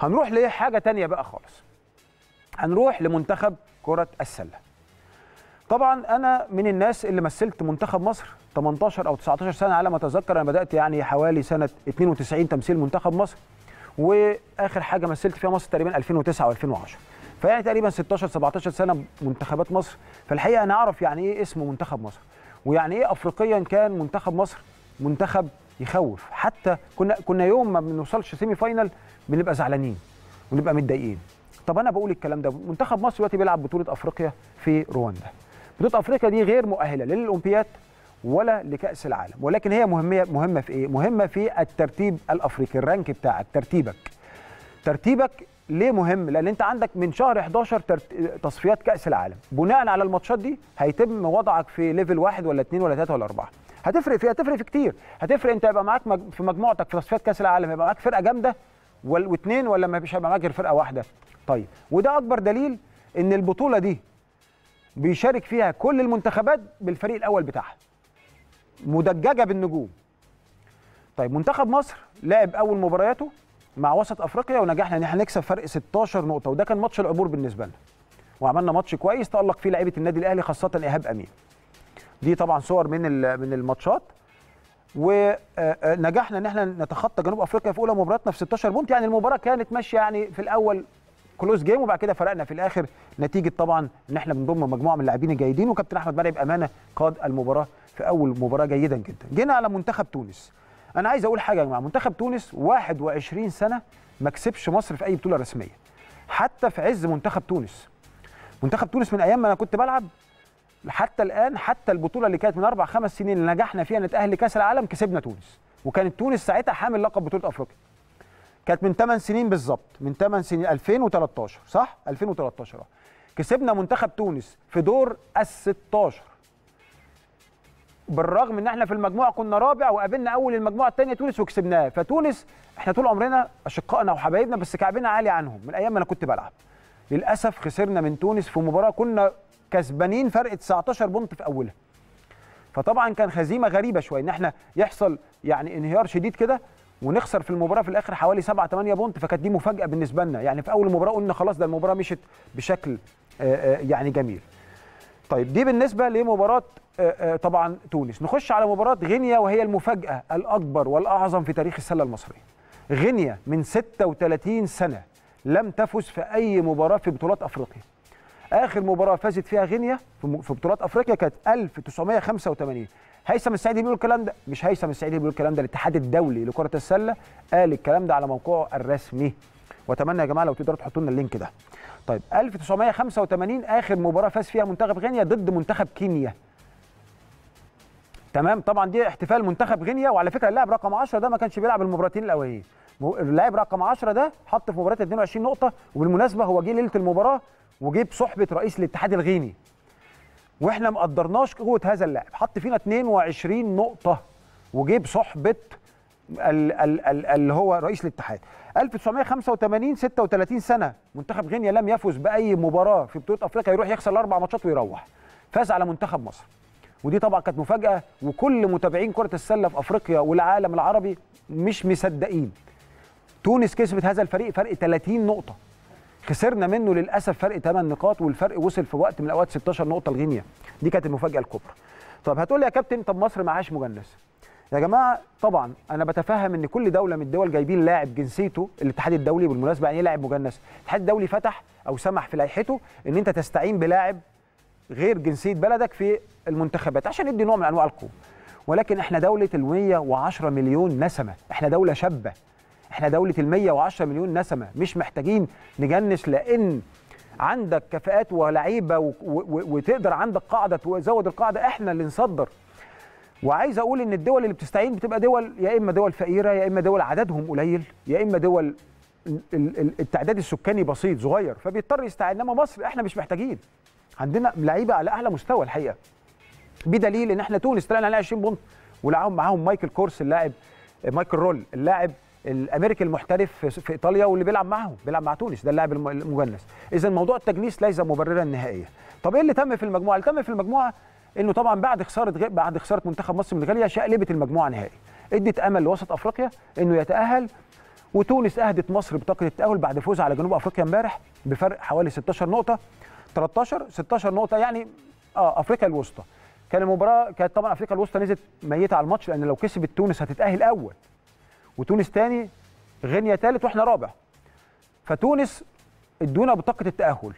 هنروح لحاجه تانية بقى خالص؟ هنروح لمنتخب كرة السلة. طبعا أنا من الناس اللي مثلت منتخب مصر 18 أو 19 سنة على ما أتذكر أنا بدأت يعني حوالي سنة 92 تمثيل منتخب مصر وآخر حاجة مثلت فيها مصر تقريبا 2009 و2010 فيعني تقريبا 16 17 سنة منتخبات مصر. فالحقيقة أنا أعرف يعني إيه اسم منتخب مصر ويعني إيه افريقيا كان منتخب مصر منتخب يخوف. حتى كنا كنا يوم ما بنوصلش semi final بنبقى زعلانين ونبقى متضايقين. طب أنا بقول الكلام ده منتخب مصر دلوقتي بيلعب بطولة أفريقيا في رواندا. بطولة أفريقيا دي غير مؤهلة لا للأولمبياد ولا لكأس العالم ولكن هي مهمة مهمة في إيه؟ مهمة في الترتيب الأفريقي. ال rank بتاعك ترتيبك. ترتيبك ليه مهم؟ لأن أنت عندك من شهر 11 ترت... تصفيات كأس العالم. بناء على الماتشات دي هيتم وضعك في level واحد ولا اثنين ولا ثلاثة ولا أربعة. هتفرق في هتفرق في كتير. هتفرق أنت يبقى معاك. في مجموعتك في تصفيات كأس العالم يبقى معاك فرقة جامدة. واثنين ولا مش هيبقى معاك غير فرقة واحدة؟ طيب وده أكبر دليل إن البطولة دي بيشارك فيها كل المنتخبات بالفريق الأول بتاعها. مدججة بالنجوم. طيب منتخب مصر لعب أول مبارياته مع وسط أفريقيا ونجحنا إن إحنا نكسب فرق 16 نقطة وده كان ماتش العبور بالنسبة لنا. وعملنا ماتش كويس تألق فيه لعيبة النادي الأهلي خاصة إيهاب أمين. دي طبعا صور من من الماتشات. ونجحنا إن إحنا نتخطى جنوب أفريقيا في أولى مباراتنا في 16 point. يعني المباراة كانت ماشية يعني في الأول close game وبعد كده فرقنا في الآخر نتيجة طبعا إن إحنا بنضم مجموعة من اللاعبين الجيدين. وكابتن أحمد مرعي بأمانة قاد المباراة في أول مباراة جيدا جدا. جينا على منتخب تونس. أنا عايز أقول حاجة يا جماعة منتخب تونس 21 سنة ما كسبش مصر في أي بطولة رسمية. حتى في عز منتخب تونس. منتخب تونس من أيام ما أنا كنت بلعب حتى الآن حتى البطولة اللي كانت من أربع خمس سنين اللي نجحنا فيها نتأهل لكأس العالم كسبنا تونس. وكانت تونس ساعتها حامل لقب بطولة أفريقيا. كانت من 8 سنين بالظبط من 8 سنين 2013 صح؟ 2013 كسبنا منتخب تونس في دور ال 16 بالرغم إن إحنا في المجموعة كنا رابع وقابلنا أول المجموعة الثانية تونس وكسبناها. فتونس إحنا طول عمرنا أشقائنا وحبايبنا بس كعبنا عالي عنهم من أيام ما أنا كنت بلعب. للأسف خسرنا من تونس في مباراة كنا كسبانين فرق 19 point في أولها. فطبعا كان هزيمة غريبة شوية إن إحنا يحصل يعني انهيار شديد كده ونخسر في المباراة في الآخر حوالي 7 8 point فكانت دي مفاجأة بالنسبة لنا. يعني في أول مباراة قلنا خلاص ده المباراة مشت بشكل يعني جميل. طيب دي بالنسبة لمباراة طبعا تونس. نخش على مباراة غينيا وهي المفاجأة الأكبر والأعظم في تاريخ السلة المصرية. غينيا من 36 سنة لم تفز في أي مباراة في بطولات أفريقيا. آخر مباراة فازت فيها غينيا في بطولات أفريقيا كانت 1985 هيثم السعيدي بيقول الكلام ده مش هيثم السعيدي بيقول الكلام ده الاتحاد الدولي لكرة السلة قال الكلام ده على موقعه الرسمي. وأتمنى يا جماعة لو تقدروا تحطوا لنا اللينك ده. طيب 1985 آخر مباراة فاز فيها منتخب غينيا ضد منتخب كينيا. تمام؟ طبعا دي احتفال منتخب غينيا وعلى فكرة اللاعب رقم 10 ده ما كانش بيلعب المباراتين الأولين. اللاعب رقم 10 ده حط في مباراه 22 نقطة وبالمناسبة هو جه ليلة المباراة وجه بصحبه رئيس الاتحاد الغيني. وإحنا ما قدرناش قوة هذا اللاعب. حط فينا 22 نقطة وجه بصحبه اللي هو رئيس الاتحاد. 1985 36 سنة منتخب غينيا لم يفز بأي مباراة في بطولة أفريقيا يروح يخسر الأربع ماتشات ويروح. فاز على منتخب مصر. ودي طبعا كانت مفاجأة وكل متابعين كرة السلة في أفريقيا والعالم العربي مش مصدقين. تونس كسبت هذا الفريق فرق 30 نقطة. خسرنا منه للأسف فرق 8 نقاط والفرق وصل في وقت من الأوقات 16 نقطة لغينيا دي كانت المفاجأة الكبرى. طب هتقول لي يا كابتن طب مصر معهاش مجنس يا جماعة طبعا أنا بتفهم إن كل دولة من الدول جايبين لاعب جنسيته الاتحاد الدولي بالمناسبة يعني إيه لاعب مجنس؟ الاتحاد الدولي فتح أو سمح في لائحته إن أنت تستعين بلاعب غير جنسية بلدك في المنتخبات عشان يدي نوع من أنواع القوة. ولكن إحنا دولة ال 110 مليون نسمة. إحنا دولة شابة. إحنا دولة ال 110 مليون نسمة. مش محتاجين نجنس لأن عندك كفاءات ولعيبة وتقدر عندك قاعدة تزود القاعدة. إحنا اللي نصدر. وعايز أقول إن الدول اللي بتستعين بتبقى دول يا إما دول فقيرة يا إما دول عددهم قليل يا إما دول التعداد السكاني بسيط صغير. فبيضطر يستعين. إنما مصر إحنا مش محتاجين. عندنا لعيبة على أعلى مستوى الحقيقة. بدليل إن إحنا تونس طلعنا على 20 point ولعبهم معاهم مايكل رول اللاعب مايكل رول اللاعب الأمريكي المحترف في إيطاليا واللي بيلعب معاهم بيلعب مع تونس ده اللاعب المجنس. اذا موضوع التجنيس ليس مبررا نهائيا. طب إيه اللي تم في المجموعة؟ اللي تم في المجموعة إنه طبعا بعد خسارة. بعد خسارة منتخب مصر من غينيا شقلبت المجموعة نهائي. إدت أمل لوسط أفريقيا إنه يتأهل وتونس أهدت مصر بطاقة التأهل بعد فوزها على جنوب أفريقيا امبارح بفرق حوالي 16 نقطة. 13 16 نقطة يعني آه أفريقيا الوسطى. كان المباراة كانت طبعا أفريقيا الوسطى نزلت ميتة على الماتش لأن لو كسبت تونس هتتأهل أول. وتونس تاني غينيا ثالث وإحنا رابع. فتونس إدونا بطاقة التأهل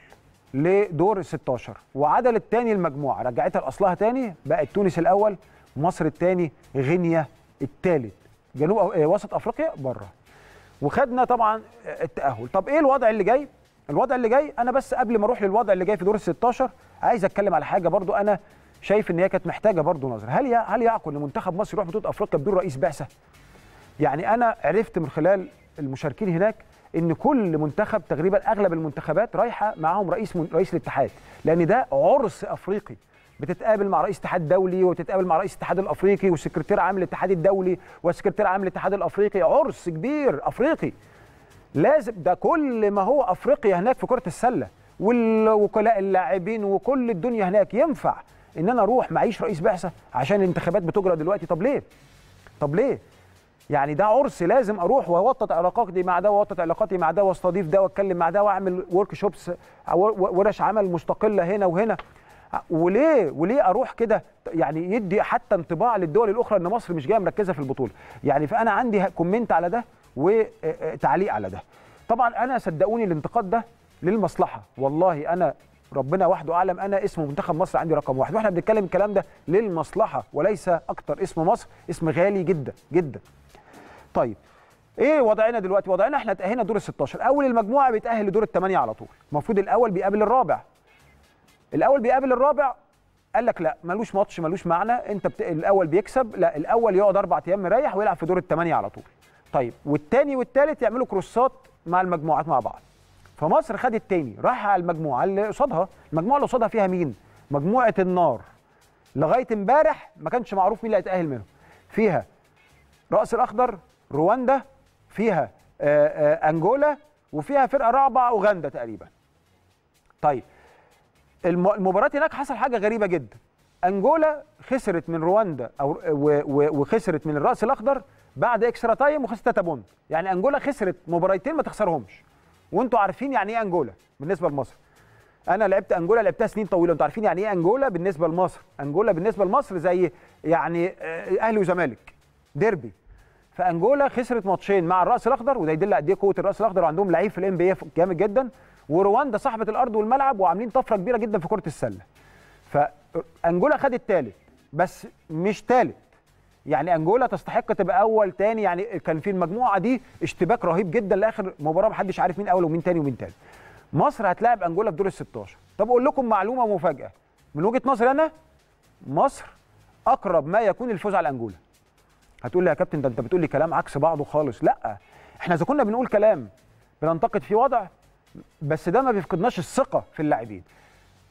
لدور ال 16 وعدلت تاني المجموعة رجعتها لأصلها تاني بقت تونس الأول مصر الثاني غينيا الثالث جنوب أو... وسط أفريقيا بره. وخدنا طبعا التأهل. طب إيه الوضع اللي جاي؟ الوضع اللي جاي أنا بس قبل ما أروح للوضع اللي جاي في دور ال 16 عايز أتكلم على حاجة برضو أنا شايف إن هي كانت محتاجة برضو نظر. هل. هل يعقل إن منتخب مصر يروح بطولة أفريقيا بدون رئيس بعثة؟ يعني أنا عرفت من خلال المشاركين هناك إن كل منتخب تقريبا أغلب المنتخبات رايحة معاهم رئيس من رئيس الاتحاد لأن ده عرس أفريقي. بتتقابل مع رئيس اتحاد دولي وتتقابل مع رئيس الاتحاد الأفريقي والسكرتير عام الاتحاد الدولي والسكرتير عام الاتحاد الأفريقي عرس كبير أفريقي. لازم ده كل ما هو أفريقيا هناك في كرة السلة والوكلاء اللاعبين وكل الدنيا هناك ينفع إن أنا أروح معيش رئيس بعثة عشان الانتخابات بتجرى دلوقتي؟ طب ليه؟ طب ليه؟ يعني ده عرس لازم أروح وأوطد علاقاتي مع ده وأوطد علاقاتي مع ده وأستضيف ده وأتكلم مع ده وأعمل ورك شوبس ورش عمل مستقلة هنا وهنا. وليه؟ وليه أروح كده؟ يعني يدي حتى انطباع للدول الأخرى إن مصر مش جاية مركزة في البطولة. يعني فأنا عندي كومنت على ده. وتعليق على ده. طبعا أنا صدقوني الانتقاد ده للمصلحة. والله أنا ربنا وحده أعلم أنا اسم منتخب مصر عندي رقم واحد. وإحنا بنتكلم الكلام ده للمصلحة وليس أكتر. اسم مصر اسم غالي جدا جدا. طيب إيه وضعنا دلوقتي؟ وضعنا إحنا تأهلنا دور ال 16 أول المجموعة بيتاهل لدور الثمانيه على طول. المفروض الأول بيقابل الرابع. الأول بيقابل الرابع قال لك لا ملوش ماتش ملوش معنى. أنت بت... الأول بيكسب لا الأول يقعد أربع أيام مريح ويلعب في دور الثمانيه على طول. طيب والثاني والثالث يعملوا كروسات مع المجموعات مع بعض. فمصر خدت تاني راح على المجموعة اللي قصادها. المجموعة اللي قصادها فيها مين؟ مجموعة النار. لغاية امبارح ما كانش معروف مين اللي هيتأهل منهم. فيها الرأس الأخضر رواندا فيها آآ آآ أنجولا وفيها فرقة رابعة أوغندا تقريبا. طيب المباراة هناك حصل حاجة غريبة جدا. أنجولا خسرت من رواندا أو وخسرت من الرأس الأخضر بعد extra time وخسرت 3 point يعني أنجولا خسرت مباراتين ما تخسرهمش. وانتوا عارفين يعني إيه أنجولا بالنسبة لمصر. أنا لعبت أنجولا لعبتها سنين طويلة. أنتوا عارفين يعني إيه أنجولا بالنسبة لمصر؟ أنجولا بالنسبة لمصر زي يعني أهلي وزمالك. ديربي. فأنجولا خسرت ماتشين مع الرأس الأخضر وده يدل قد إيه قوة الرأس الأخضر. وعندهم لعيب في الام بي جامد جدا. ورواندا صاحبة الأرض والملعب وعاملين طفرة كبيرة جدا في كرة السلة. فأنجولا خدت ثالث بس مش ثالث يعني انجولا تستحق تبقى اول تاني يعني كان في المجموعة دي اشتباك رهيب جدا لآخر مباراة محدش عارف مين أول ومين تاني ومين تالت. مصر هتلاعب انجولا في دور ال 16 طب أقول لكم معلومة مفاجأة. من وجهة نظري أنا مصر أقرب ما يكون الفوز على انجولا. هتقول لي يا كابتن ده أنت بتقول لي كلام عكس بعضه خالص. لأ إحنا إذا كنا بنقول كلام بننتقد فيه وضع بس ده ما بيفقدناش الثقة في اللاعبين.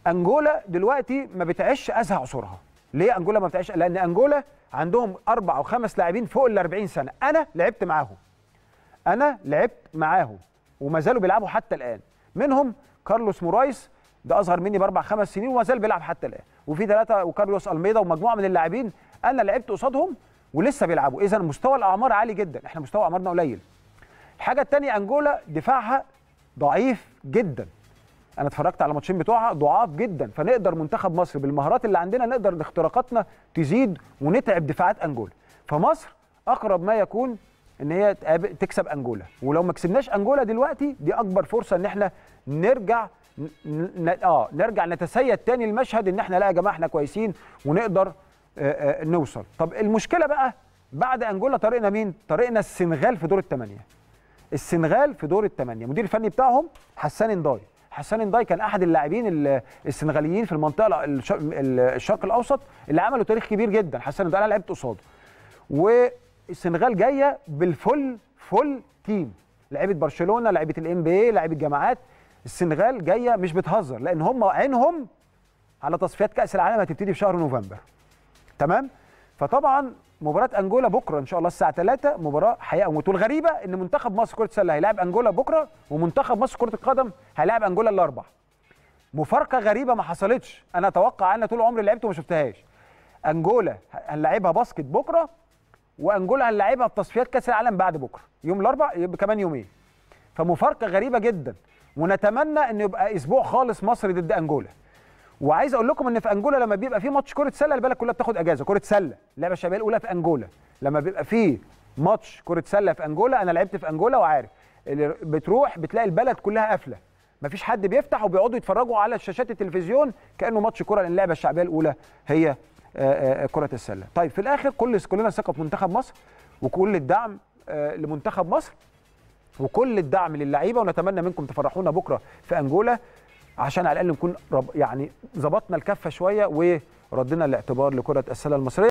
انجولا دلوقتي ما بتعيش أزهى عصورها. ليه أنجولا ما بتعيش لأن أنجولا عندهم أربع أو خمس لاعبين فوق ال 40 سنة. أنا لعبت معاهم. أنا لعبت معاهم. وما زالوا بيلعبوا حتى الآن. منهم كارلوس مورايس ده اصغر مني بأربع خمس سنين وما زال بيلعب حتى الآن. وفي ثلاثة وكارلوس ألميدا ومجموعة من اللاعبين أنا لعبت قصادهم ولسه بيلعبوا. اذا مستوى الأعمار عالي جدا. إحنا مستوى أعمارنا قليل. الحاجة الثانية أنجولا دفاعها ضعيف جدا. أنا اتفرجت على ماتشين بتوعها ضعاف جدا. فنقدر منتخب مصر بالمهارات اللي عندنا نقدر اختراقاتنا تزيد ونتعب دفاعات أنجولا. فمصر أقرب ما يكون إن هي تكسب أنجولا. ولو ما كسبناش أنجولا دلوقتي دي أكبر فرصة إن إحنا نرجع ن... آه نرجع نتسيد تاني المشهد إن إحنا لا يا جماعة إحنا كويسين ونقدر آآ آآ نوصل. طب المشكلة بقى بعد أنجولا طريقنا مين؟ طريقنا السنغال في دور الثمانية السنغال في دور الثمانية المدير الفني بتاعهم حسان انداي حسان انداي كان أحد اللاعبين السنغاليين في المنطقة الشرق الأوسط اللي عملوا تاريخ كبير جدا. حسان انداي أنا لعبت قصاده. والسنغال جاية بال full full team. لعيبه برشلونة لعيبه ال NBA لعيبه الجامعات السنغال جاية مش بتهزر لأن هم عينهم على تصفيات كأس العالم هتبتدي في شهر نوفمبر. تمام؟ فطبعا مباراة أنجولا بكرة إن شاء الله الساعة 3 مباراة حياه وموت والغريبه إن منتخب مصر كرة السلة هيلاعب أنجولا بكرة ومنتخب مصر كرة القدم هيلاعب أنجولا الاربع مفارقة غريبة ما حصلتش. أنا أتوقع أنا طول عمري لعبت وما شفتهاش. أنجولا هنلاعبها باسكت بكرة وأنجولا هنلاعبها في تصفيات كأس العالم بعد بكرة. يوم الأربعاء يبقى كمان يومين. فمفارقة غريبة جدا. ونتمنى إن يبقى أسبوع خالص مصر ضد أنجولا. وعايز أقول لكم ان في انجولا لما بيبقى في ماتش كرة سلة البلد كلها بتاخد اجازة. كرة سلة اللعبة الشبابيه الأولى في انجولا. لما بيبقى في ماتش كرة سلة في انجولا أنا لعبت في انجولا وعارف. بتروح بتلاقي البلد كلها قافلة. مفيش حد بيفتح وبيقعدوا يتفرجوا على شاشات التلفزيون كأنه ماتش كرة لأن اللعبة الشعبية الأولى هي آه، آه، كرة السلة. طيب في الآخر كل كلنا ثقة في منتخب مصر وكل الدعم آه، لمنتخب مصر وكل الدعم للعيبة ونتمنى منكم تفرحونا بكرة في انجولا. عشان على الأقل نكون يعني ظبطنا الكفة شوية وردنا الاعتبار لكرة السلة المصرية.